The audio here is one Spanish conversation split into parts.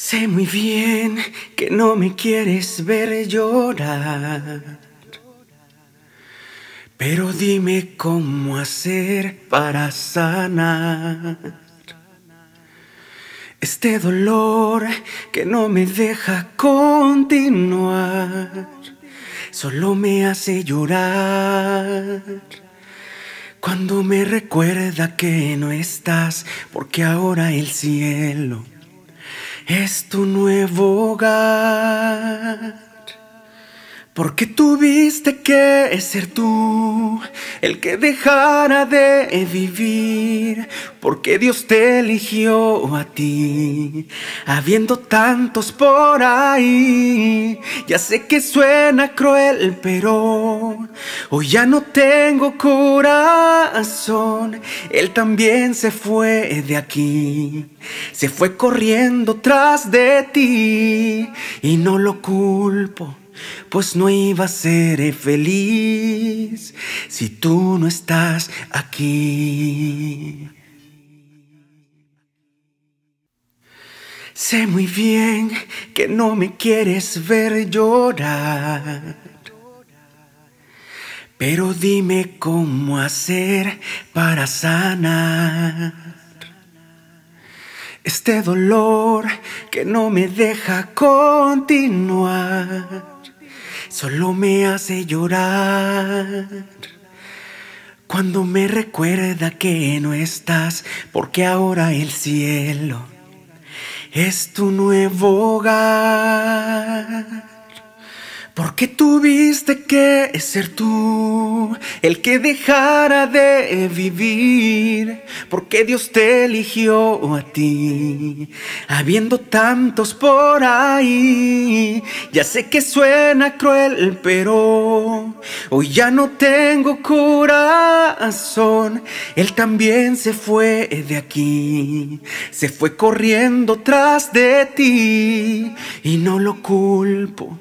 Sé muy bien que no me quieres ver llorar, pero dime cómo hacer para sanar este dolor que no me deja continuar, solo me hace llorar. Cuando me recuerda que no estás, porque ahora el cielo es tu nuevo hogar. Porque tuviste que ser tú el que dejara de vivir. Porque Dios te eligió a ti, habiendo tantos por ahí. Ya sé que suena cruel, pero hoy ya no tengo corazón. Él también se fue de aquí, se fue corriendo tras de ti y no lo culpo pues no iba a ser feliz si tú no estás aquí. Sé muy bien que no me quieres ver llorar, pero dime cómo hacer para sanar este dolor que no me deja continuar solo me hace llorar. Cuando me recuerda que no estás, porque ahora el cielo es tu nuevo hogar. Porque tuviste que ser tú el que dejara de vivir. Porque Dios te eligió a ti, habiendo tantos por ahí. Ya sé que suena cruel, pero hoy ya no tengo corazón. Él también se fue de aquí, se fue corriendo tras de ti y no lo culpo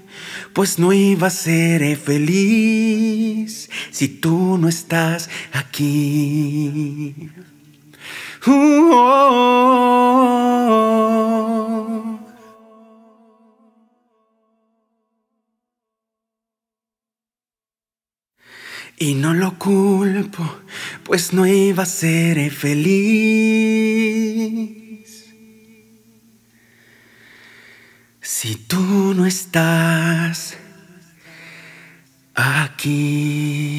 pues no iba a ser feliz si tú no estás aquí. Y no lo culpo, pues no iba a ser feliz. Si tú no estás aquí.